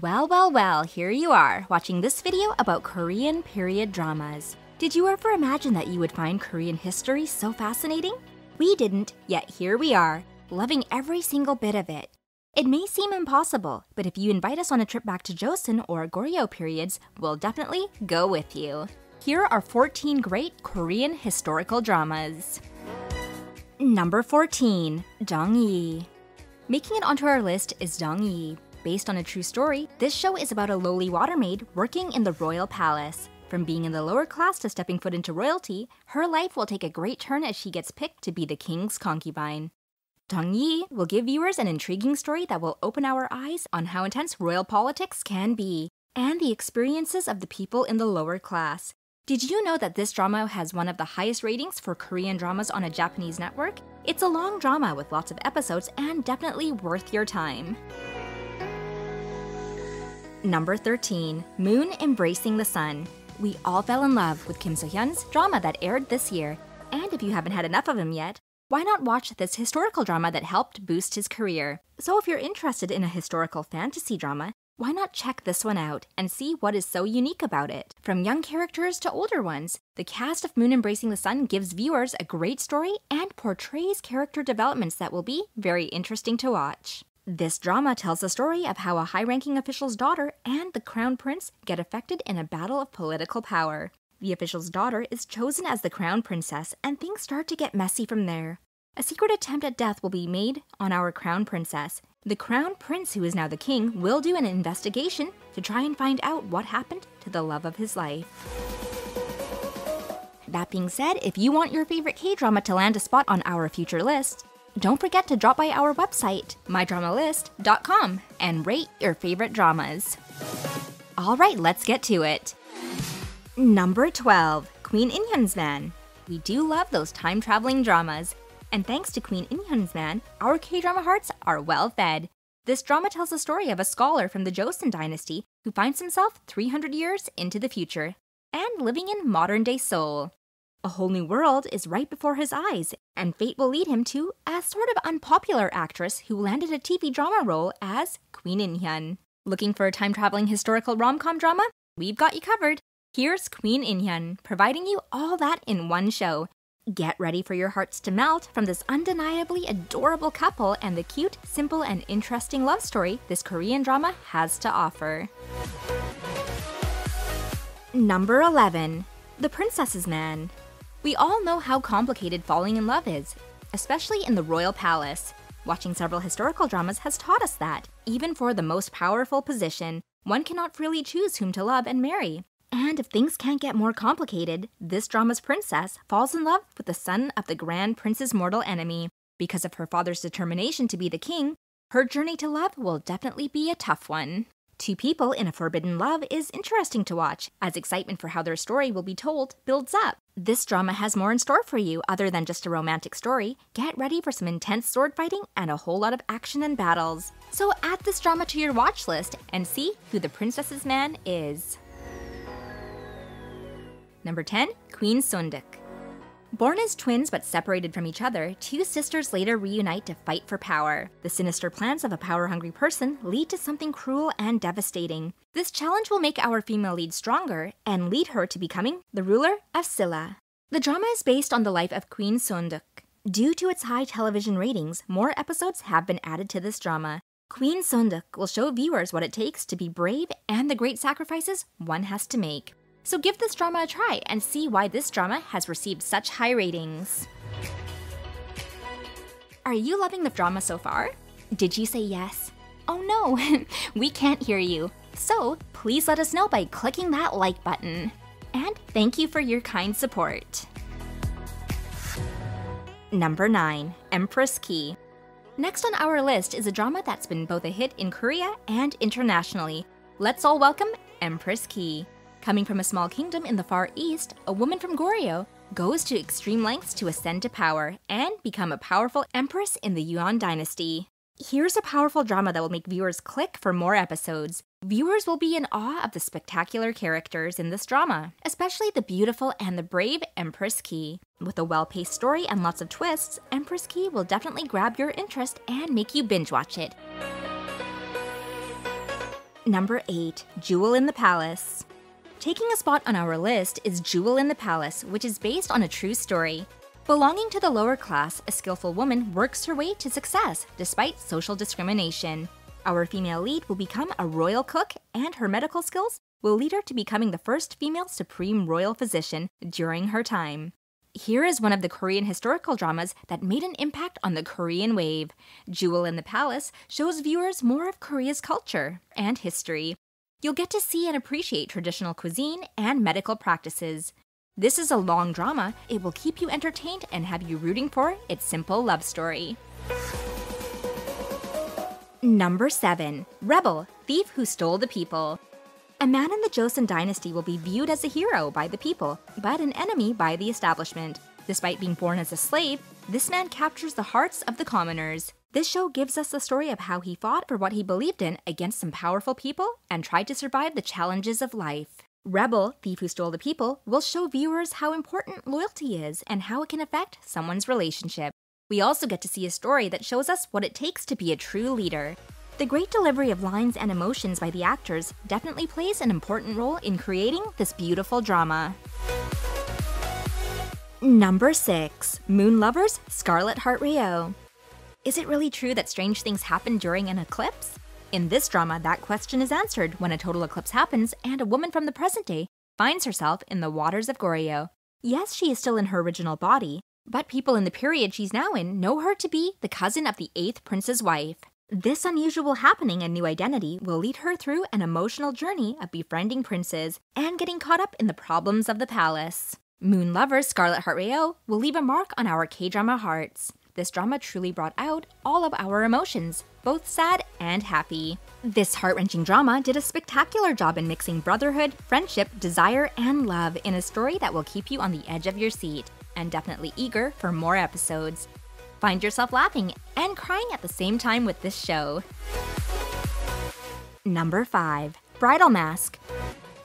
Well, well, well, here you are, watching this video about Korean period dramas. Did you ever imagine that you would find Korean history so fascinating? We didn't, yet here we are, loving every single bit of it. It may seem impossible, but if you invite us on a trip back to Joseon or Goryeo periods, we'll definitely go with you. Here are 14 great Korean historical dramas. Number 14, Dong Yi. Making it onto our list is Dong Yi. Based on a true story, this show is about a lowly water maid working in the royal palace. From being in the lower class to stepping foot into royalty, her life will take a great turn as she gets picked to be the king's concubine. Dong Yi will give viewers an intriguing story that will open our eyes on how intense royal politics can be and the experiences of the people in the lower class. Did you know that this drama has one of the highest ratings for Korean dramas on a Japanese network? It's a long drama with lots of episodes and definitely worth your time. Number 13, Moon Embracing the Sun. We all fell in love with Kim Soo Hyun's drama that aired this year. And if you haven't had enough of him yet, why not watch this historical drama that helped boost his career? So if you're interested in a historical fantasy drama, why not check this one out and see what is so unique about it? From young characters to older ones, the cast of Moon Embracing the Sun gives viewers a great story and portrays character developments that will be very interesting to watch. This drama tells the story of how a high ranking official's daughter and the crown prince get affected in a battle of political power. The official's daughter is chosen as the crown princess, and things start to get messy from there. A secret attempt at death will be made on our crown princess. The crown prince, who is now the king, will do an investigation to try and find out what happened to the love of his life. That being said, if you want your favorite K drama to land a spot on our future list, don't forget to drop by our website, mydramalist.com, and rate your favorite dramas. Alright, let's get to it. Number 12, Queen In Hyun's Man. We do love those time traveling dramas, and thanks to Queen In Hyun's Man, our K drama hearts are well fed. This drama tells the story of a scholar from the Joseon dynasty who finds himself 300 years into the future and living in modern day Seoul. A whole new world is right before his eyes, and fate will lead him to a sort of unpopular actress who landed a TV drama role as Queen In Hyun. Looking for a time traveling historical rom com drama? We've got you covered. Here's Queen In Hyun, providing you all that in one show. Get ready for your hearts to melt from this undeniably adorable couple and the cute, simple, and interesting love story this Korean drama has to offer. Number 11 The Princess's Man. We all know how complicated falling in love is, especially in the royal palace. Watching several historical dramas has taught us that, even for the most powerful position, one cannot freely choose whom to love and marry. And if things can't get more complicated, this drama's princess falls in love with the son of the Grand Prince's mortal enemy. Because of her father's determination to be the king, her journey to love will definitely be a tough one. Two people in a forbidden love is interesting to watch, as excitement for how their story will be told builds up. This drama has more in store for you other than just a romantic story. Get ready for some intense sword fighting and a whole lot of action and battles. So add this drama to your watch list and see who the princess's man is. Number 10, Queen Seon Duk. Born as twins but separated from each other, two sisters later reunite to fight for power. The sinister plans of a power hungry person lead to something cruel and devastating. This challenge will make our female lead stronger and lead her to becoming the ruler of Silla. The drama is based on the life of Queen Seon Duk. Due to its high television ratings, more episodes have been added to this drama. Queen Seon Duk will show viewers what it takes to be brave and the great sacrifices one has to make. So give this drama a try and see why this drama has received such high ratings. Are you loving the drama so far? Did you say yes? Oh no, we can't hear you. So please let us know by clicking that like button. And thank you for your kind support. Number 9 Empress Ki. Next on our list is a drama that's been both a hit in Korea and internationally. Let's all welcome Empress Ki. Coming from a small kingdom in the Far East, a woman from Goryeo goes to extreme lengths to ascend to power and become a powerful empress in the Yuan dynasty. Here's a powerful drama that will make viewers click for more episodes. Viewers will be in awe of the spectacular characters in this drama, especially the beautiful and the brave Empress Ki. With a well paced story and lots of twists, Empress Ki will definitely grab your interest and make you binge watch it. Number 8 Jewel in the Palace. Taking a spot on our list is Jewel in the Palace, which is based on a true story. Belonging to the lower class, a skillful woman works her way to success despite social discrimination. Our female lead will become a royal cook, and her medical skills will lead her to becoming the first female supreme royal physician during her time. Here is one of the Korean historical dramas that made an impact on the Korean wave. Jewel in the Palace shows viewers more of Korea's culture and history. You'll get to see and appreciate traditional cuisine and medical practices. This is a long drama. It will keep you entertained and have you rooting for its simple love story. Number 7 Rebel Thief Who Stole the People. A man in the Joseon dynasty will be viewed as a hero by the people, but an enemy by the establishment. Despite being born as a slave, this man captures the hearts of the commoners. This show gives us the story of how he fought for what he believed in against some powerful people and tried to survive the challenges of life. Rebel, Thief Who Stole the People, will show viewers how important loyalty is and how it can affect someone's relationship. We also get to see a story that shows us what it takes to be a true leader. The great delivery of lines and emotions by the actors definitely plays an important role in creating this beautiful drama. Number 6 Moon Lovers Scarlet Heart Ryeo. Is it really true that strange things happen during an eclipse? In this drama, that question is answered when a total eclipse happens and a woman from the present day finds herself in the waters of Goryeo. Yes, she is still in her original body, but people in the period she's now in know her to be the cousin of the 8th prince's wife. This unusual happening and new identity will lead her through an emotional journey of befriending princes and getting caught up in the problems of the palace. Moon Lovers Scarlet Heart Ryeo will leave a mark on our K drama hearts this drama truly brought out all of our emotions, both sad and happy. This heart wrenching drama did a spectacular job in mixing brotherhood, friendship, desire, and love in a story that will keep you on the edge of your seat, and definitely eager for more episodes. Find yourself laughing and crying at the same time with this show. Number 5 Bridal Mask.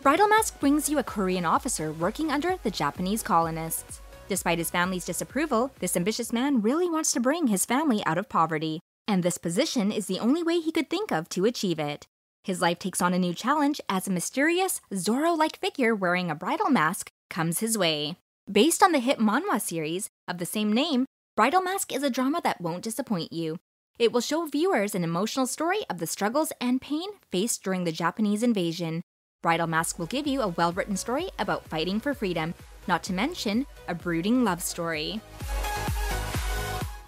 Bridal Mask brings you a Korean officer working under the Japanese colonists. Despite his family's disapproval, this ambitious man really wants to bring his family out of poverty, and this position is the only way he could think of to achieve it. His life takes on a new challenge as a mysterious, Zorro like figure wearing a bridal mask comes his way. Based on the hit manhwa series of the same name, Bridal Mask is a drama that won't disappoint you. It will show viewers an emotional story of the struggles and pain faced during the Japanese invasion. Bridal Mask will give you a well written story about fighting for freedom not to mention a brooding love story.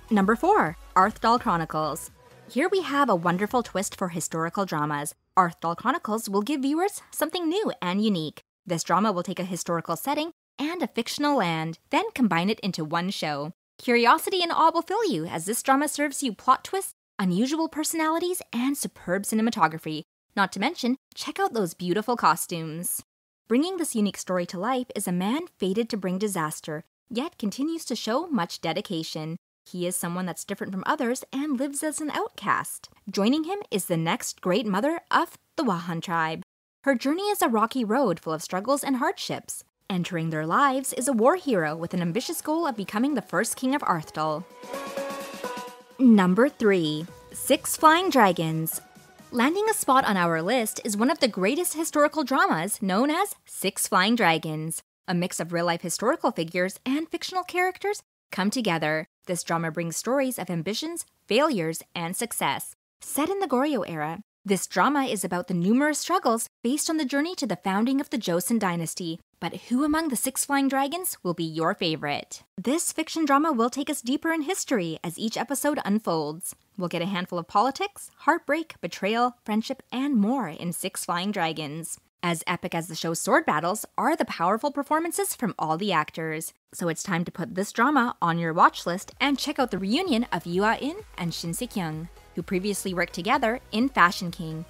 Number 4 Arthdal Chronicles. Here we have a wonderful twist for historical dramas. Arthdal Chronicles will give viewers something new and unique. This drama will take a historical setting and a fictional land, then combine it into one show. Curiosity and awe will fill you as this drama serves you plot twists, unusual personalities, and superb cinematography. Not to mention, check out those beautiful costumes. Bringing this unique story to life is a man fated to bring disaster, yet continues to show much dedication. He is someone that's different from others and lives as an outcast. Joining him is the next great mother of the Wahan tribe. Her journey is a rocky road full of struggles and hardships. Entering their lives is a war hero with an ambitious goal of becoming the first king of Arthdal. Number 3 Six Flying Dragons Landing a spot on our list is one of the greatest historical dramas known as Six Flying Dragons. A mix of real life historical figures and fictional characters come together. This drama brings stories of ambitions, failures, and success. Set in the Goryeo era, this drama is about the numerous struggles based on the journey to the founding of the Joseon dynasty. But who among the six flying dragons will be your favorite? This fiction drama will take us deeper in history as each episode unfolds. We'll get a handful of politics, heartbreak, betrayal, friendship, and more in Six Flying Dragons. As epic as the show's sword battles are the powerful performances from all the actors. So it's time to put this drama on your watch list and check out the reunion of Yoo Ah-in and Shin Se-kyung who previously worked together in Fashion King.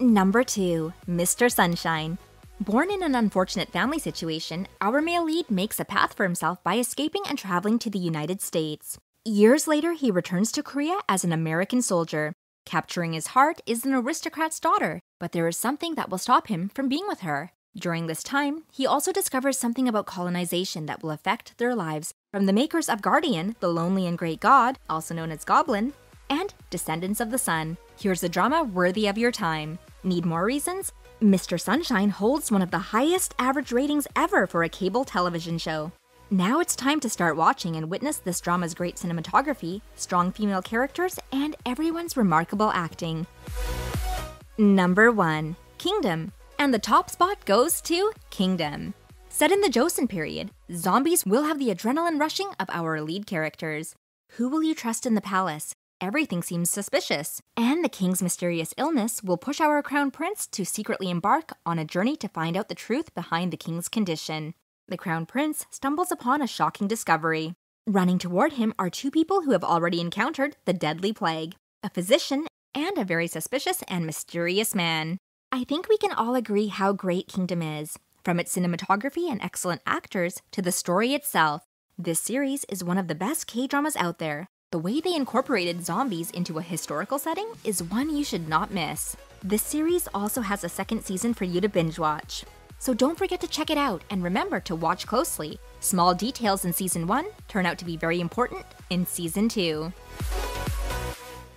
Number 2 Mr. Sunshine. Born in an unfortunate family situation, our male lead makes a path for himself by escaping and traveling to the United States. Years later, he returns to Korea as an American soldier. Capturing his heart is an aristocrat's daughter, but there is something that will stop him from being with her. During this time, he also discovers something about colonization that will affect their lives from the makers of Guardian, the lonely and great god, also known as Goblin, and Descendants of the Sun. Here's a drama worthy of your time. Need more reasons? Mr. Sunshine holds one of the highest average ratings ever for a cable television show. Now it's time to start watching and witness this drama's great cinematography, strong female characters, and everyone's remarkable acting. Number 1 Kingdom. And the top spot goes to Kingdom. Set in the Joseon period, zombies will have the adrenaline rushing of our lead characters. Who will you trust in the palace? Everything seems suspicious, and the king's mysterious illness will push our crown prince to secretly embark on a journey to find out the truth behind the king's condition. The crown prince stumbles upon a shocking discovery. Running toward him are two people who have already encountered the deadly plague a physician and a very suspicious and mysterious man. I think we can all agree how great Kingdom is. From its cinematography and excellent actors to the story itself, this series is one of the best K dramas out there. The way they incorporated zombies into a historical setting is one you should not miss. This series also has a second season for you to binge watch. So don't forget to check it out and remember to watch closely. Small details in season 1 turn out to be very important in season 2.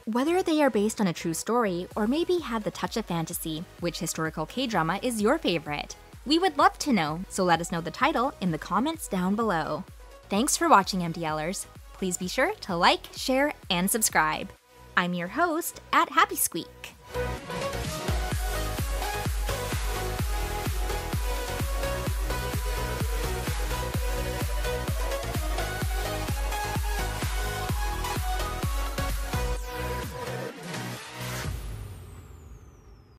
Whether they are based on a true story or maybe have the touch of fantasy, which historical K drama is your favorite? We would love to know, so let us know the title in the comments down below. Thanks for watching, MDLers. Please be sure to like, share, and subscribe. I'm your host at Happy Squeak.